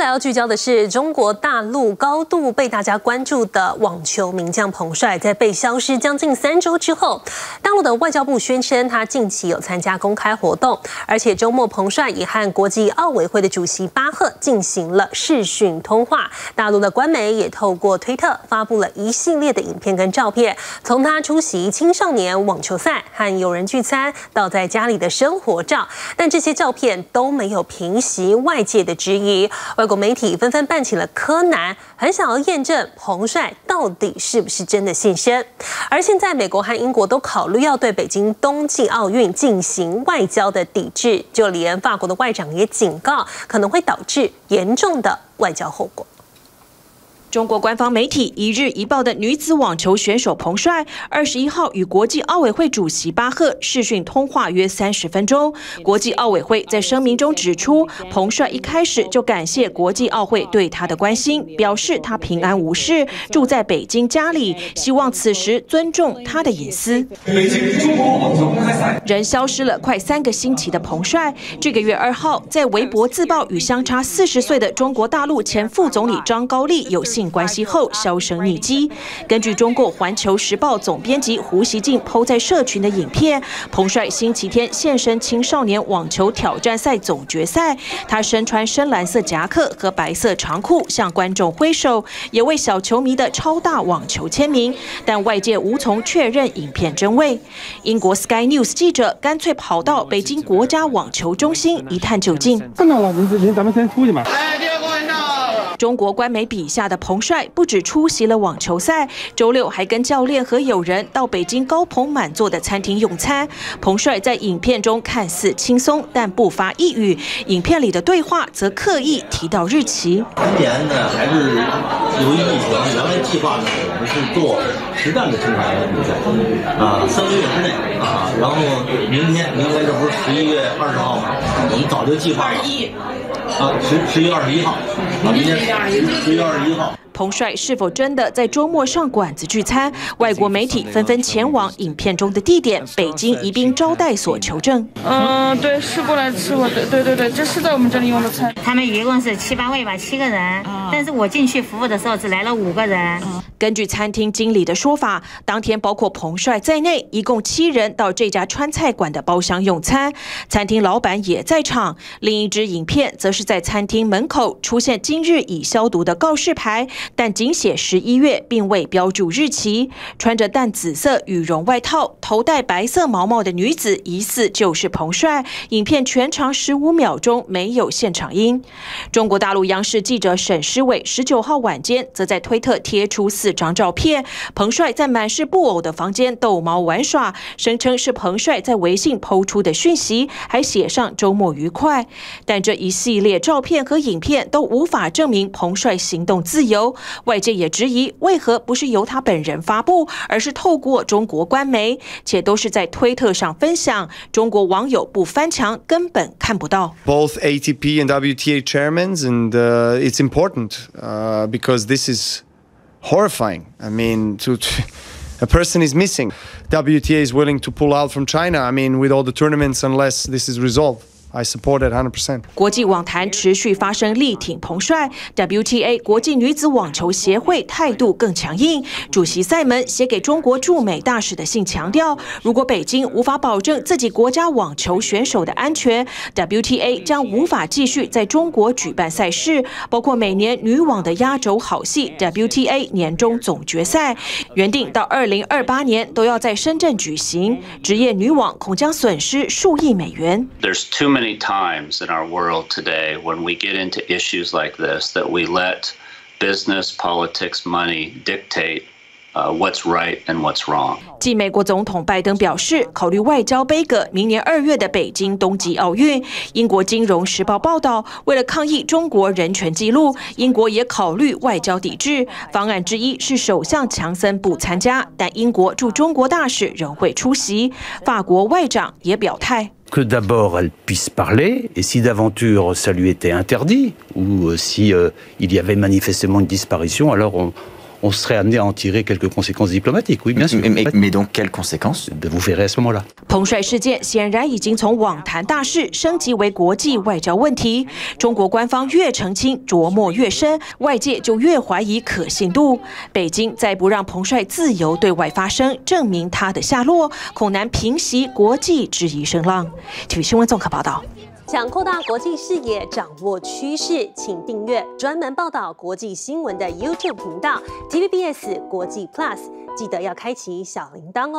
来要聚焦的是中国大陆高度被大家关注的网球名将彭帅，在被消失将近三周之后，大陆的外交部宣称他近期有参加公开活动，而且周末彭帅也和国际奥委会的主席巴赫进行了视讯通话。大陆的官媒也透过推特发布了一系列的影片跟照片，从他出席青少年网球赛和友人聚餐，到在家里的生活照，但这些照片都没有平息外界的质疑。外国媒体纷纷办起了柯南，很想要验证彭帅到底是不是真的现身。而现在，美国和英国都考虑要对北京冬季奥运进行外交的抵制，就连法国的外长也警告，可能会导致严重的外交后果。中国官方媒体《一日一报》的女子网球选手彭帅，二十一号与国际奥委会主席巴赫视讯通话约三十分钟。国际奥委会在声明中指出，彭帅一开始就感谢国际奥会对他的关心，表示他平安无事，住在北京家里，希望此时尊重他的隐私。人消失了快三个星期的彭帅，这个月二号在微博自曝与相差四十岁的中国大陆前副总理张高丽有性。关系后销声匿迹。根据中国环球时报总编辑胡锡进抛在社群的影片，彭帅星期天现身青少年网球挑战赛总决赛，他身穿深蓝色夹克和白色长裤向观众挥手，也为小球迷的超大网球签名，但外界无从确认影片真伪。英国 Sky News 记者干脆跑到北京国家网球中心一探究竟。看到了，您您咱们先出去嘛。中国官媒笔下的彭帅不止出席了网球赛，周六还跟教练和友人到北京高朋满座的餐厅用餐。彭帅在影片中看似轻松，但不发一语。影片里的对话则刻意提到日期。今年呢，还是由于疫情，原来计划呢，我们是做实战的青少年比赛，啊，三个月之内啊，然后明天，明天这不是十一月二十号吗？我们早就计划了。啊，十十一月二十一号，啊，明天十一月二十一号。彭帅是否真的在周末上馆子聚餐？外国媒体纷纷前往影片中的地点——北京宜宾招待所求证。嗯，对，是过来吃过的。对对对，这是在我们这里用的餐。他们一共是七八位吧，七个人。但是我进去服务的时候只来了五个人。根据餐厅经理的说法，当天包括彭帅在内，一共七人到这家川菜馆的包厢用餐，餐厅老板也在场。另一支影片则是是在餐厅门口出现“今日已消毒”的告示牌。但仅写十一月，并未标注日期。穿着淡紫色羽绒外套、头戴白色毛帽的女子，疑似就是彭帅。影片全长十五秒钟，没有现场音。中国大陆央视记者沈诗伟十九号晚间则在推特贴出四张照片，彭帅在满是布偶的房间逗猫玩耍，声称是彭帅在微信抛出的讯息，还写上周末愉快。但这一系列照片和影片都无法证明彭帅行动自由。外界也质疑，为何不是由他本人发布，而是透过中国官媒，且都是在推特上分享。中国网友不翻墙，根本看不到。Both ATP and WTA chairmen, and it's important because this is horrifying. I mean, to a person is missing. WTA is willing to pull out from China. I mean, with all the tournaments, unless this is resolved. I support it hundred percent。国际网坛持续发生力挺彭帅，WTA 国际女子网球协会态度更强硬。主席塞门写给中国驻美大使的信强调，如果北京无法保证自己国家网球选手的安全，WTA 将无法继续在中国举办赛事，包括每年女网的压轴好戏 WTA 年终总决赛，原定到二零二八年都要在深圳举行，职业女网恐将损失数亿美元。There's too many many times in our world today when we get into issues like this that we let business, politics, money dictate what's right and what's wrong. 继美国总统拜登表示考虑外交杯葛明年二月的北京冬季奥运，英国金融时报报道，为了抗议中国人权记录，英国也考虑外交抵制。方案之一是首相强森不参加，但英国驻中国大使仍会出席。法国外长也表态。Que d'abord elle puisse parler, et si d'aventure ça lui était interdit, ou si il y avait manifestement une disparition, alors on, on serait amené à en tirer quelques conséquences diplomatiques. Oui, bien sûr. Mais, mais donc, quelles conséquences Vous verrez à ce moment-là. 彭帅事件显然已经从网坛大事升级为国际外交问题。中国官方越澄清，琢磨越深，外界就越怀疑可信度。北京再不让彭帅自由对外发声，证明他的下落，恐难平息国际质疑声浪。体育新闻综合报道。想扩大国际视野，掌握趋势，请订阅专门报道国际新闻的 YouTube 频道 TVBS 国际 Plus，记得要开启小铃铛哦。